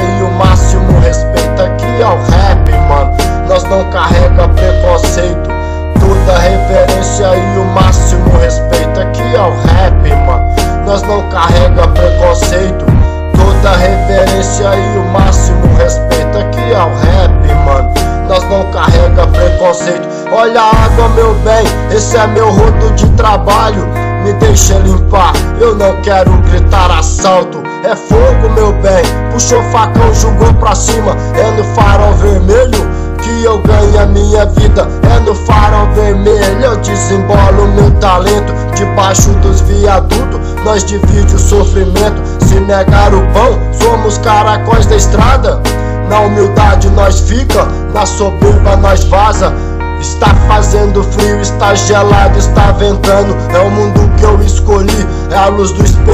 E o máximo respeito aqui ao rap, mano. Nós não carrega preconceito, toda reverência e o máximo respeito aqui ao rap, mano. Nós não carrega preconceito, toda reverência e o máximo respeito aqui ao rap, mano. Nós não carrega preconceito. Olha a água, meu bem, esse é meu rodo de trabalho. Me deixa limpar, eu não quero gritar assalto. É fogo, meu bem. Puxou facão, jogou pra cima. É no farol vermelho que eu ganho a minha vida. É no farol vermelho eu desembolo meu talento. Debaixo dos viadutos, nós divide o sofrimento. Se negar o pão, somos caracóis da estrada. Na humildade nós fica, na soberba nós vaza. Está fazendo frio, está gelado, está ventando. É o mundo que eu escolhi, é a luz do espelho.